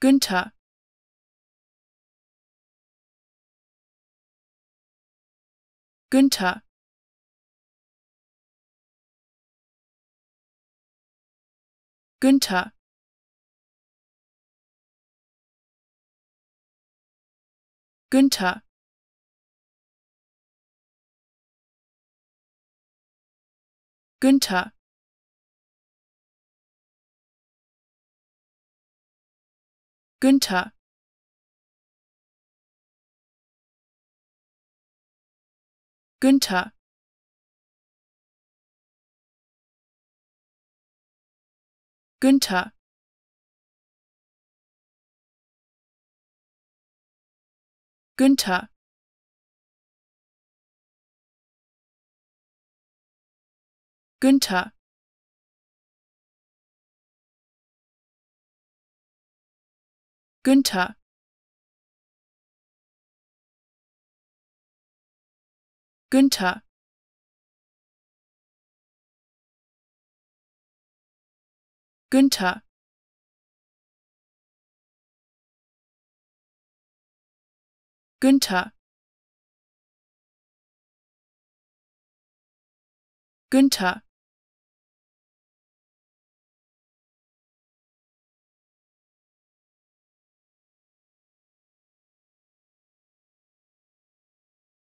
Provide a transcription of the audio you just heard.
Günther. Günther. Günther. Günther. Günther Günther. Günther. Günther. Günther. Günther Günther. Günther. Günther. Günther. Günther